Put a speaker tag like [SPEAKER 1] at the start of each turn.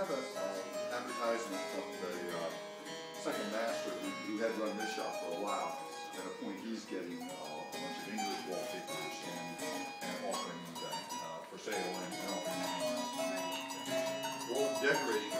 [SPEAKER 1] have an um, advertisement from the uh, second master who, who, had run this shop for a while. At a point, he's getting uh, a bunch of English wallpapers and, and offering them uh, for sale and offering them. Well, decorating